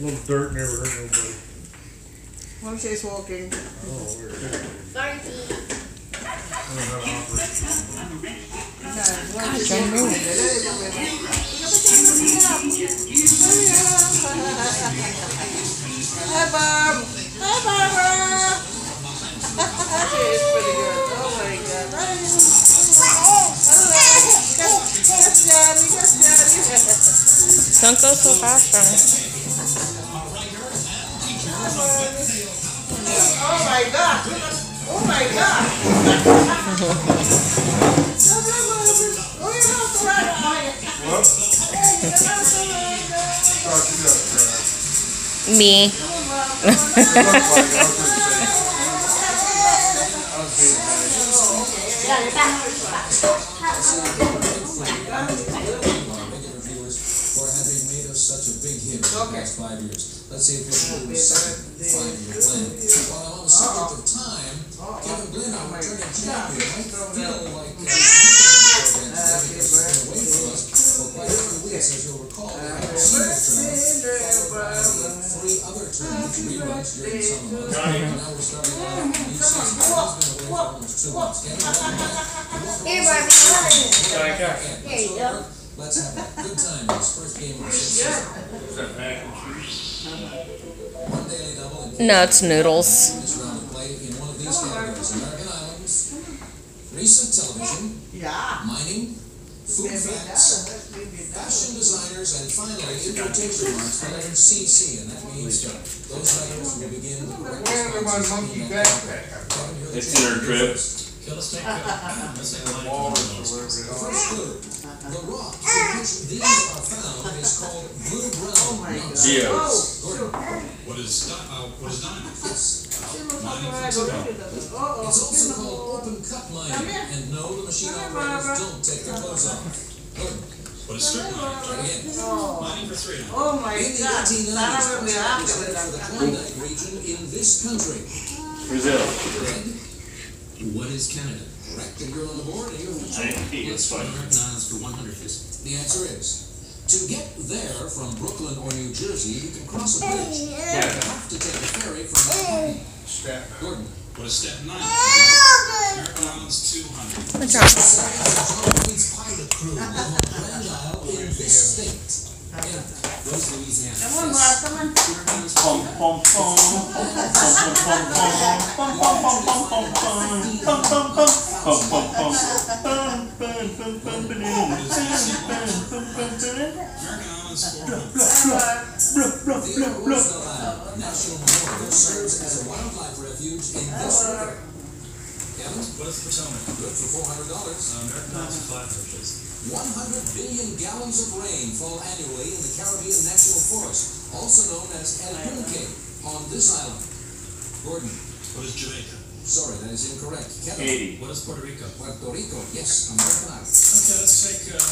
little dirt never hurt nobody. One she's walking. Oh, weird. Dorothy. I don't know how to operate. Gosh, I. Hi, Barb. Hi, Barbara. She's pretty good. Oh my God. Yes, Daddy. Yes, Daddy. Don't go so fast, Ronnie. Got it, Me. for having made us such a big hit for the past five years. Let's see if this will second five-year plan. While I'm on the subject of time, Kevin Glenn, our returning champion, might feel like uh, he's been away from us for quite a few weeks. As you'll recall, we had a senior term, followed by three other terms, reruns during some of them. And now we're starting on a new season. He's been away for almost two months. Kevin, welcome back. Here, Barbie. Again. Here you go. Let's have a good time. In this first game of the season. One daily double in No, it's noodles. this round of play in one of these categories: American Islands, recent television, Yeah. mining, food facts, fashion designers, and finally invitation marks for letter CC, and that means those items will begin with Where did my monkey backpack? It's in our trip. Let's take Walrus or whatever it is. First clue. The rock in which these are found is called blue ground. my God. Geos. Gordon, What is di- uh, what is diamond? yes. Oh, It's also called open cut mining, and no, the machine operators don't take their clothes off. Gordon, What is strip mining? try again. Mining for three hundred. Oh my In the God. 1890s, Sarah will be was with for the that. Klondike region in this country. Brazil. Greg, what is Canada? Correct, and you're on the board, eh? and you're It's fine. American Islands for one hundred this. The answer is, to get there from Brooklyn or New Jersey, you can cross a bridge. Yeah. You have to take a ferry from Manhattan. Staff. Gordon, What is step nine? American Islands two hundred. What's wrong? John pilot crew on Grand Isle in this state. And those Louisiana. Come on, Barb, come on. Pom pom pom. National Memorial serves as a wildlife refuge in this river. Is the Potomac? good for four hundred dollars. Uh, American hundred. One hundred billion gallons of rain fall annually in the Caribbean National Forest, also known as El Yunque, on this island. Gordon, What is Jamaica? sorry, that is incorrect. Kevin, Eighty. What is Puerto Rico? Puerto Rico, yes, American Okay, let's take uh,